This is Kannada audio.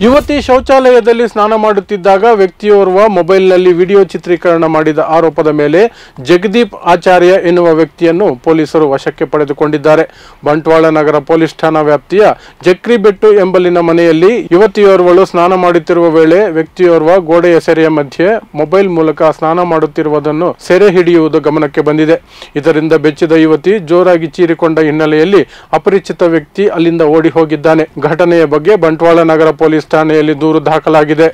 ಯುವತಿ ಶೌಚಾಲಯದಲ್ಲಿ ಸ್ನಾನ ಮಾಡುತ್ತಿದ್ದಾಗ ವ್ಯಕ್ತಿಯೋರ್ವ ಮೊಬೈಲ್ನಲ್ಲಿ ವಿಡಿಯೋ ಚಿತ್ರೀಕರಣ ಮಾಡಿದ ಆರೋಪದ ಮೇಲೆ ಜಗದೀಪ್ ಆಚಾರ್ಯ ಎನ್ನುವ ವ್ಯಕ್ತಿಯನ್ನು ಪೊಲೀಸರು ವಶಕ್ಕೆ ಪಡೆದುಕೊಂಡಿದ್ದಾರೆ. ಬಂಟ್ವಾಳ ನಗರ ಪೊಲೀಸ್ ಠಾಣಾ ವ್ಯಾಪ್ತಿಯ ಜಕ್ರಿಬೆಟ್ಟು ಎಂಬಲ್ಲಿನ ಮನೆಯಲ್ಲಿ ಯುವತಿಯೋರ್ವಳು ಸ್ನಾನ ಮಾಡುತ್ತಿರುವ ವೇಳೆ ವ್ಯಕ್ತಿಯೋರ್ವ ಗೋಡೆಯ ಸೆರೆಯ ಮಧ್ಯೆ ಮೊಬೈಲ್ ಮೂಲಕ ಸ್ನಾನ ಮಾಡುತ್ತಿರುವುದನ್ನು ಸೆರೆ ಹಿಡಿಯುವುದು ಗಮನಕ್ಕೆ ಬಂದಿದೆ. ಇದರಿಂದ ಬೆಚ್ಚಿದ ಯುವತಿ ಜೋರಾಗಿ ಚೀರಿಕೊಂಡ ಹಿನ್ನೆಲೆಯಲ್ಲಿ ಅಪರಿಚಿತ ವ್ಯಕ್ತಿ ಅಲ್ಲಿಂದ ಓಡಿ ಹೋಗಿದ್ದಾನೆ. ಘಟನೆಯ ಬಗ್ಗೆ ಬಂಟ್ವಾಳ ನಗರ ಪೊಲೀಸ್ ಠಾಣೆಯಲ್ಲಿ ದೂರು ದಾಖಲಾಗಿದೆ.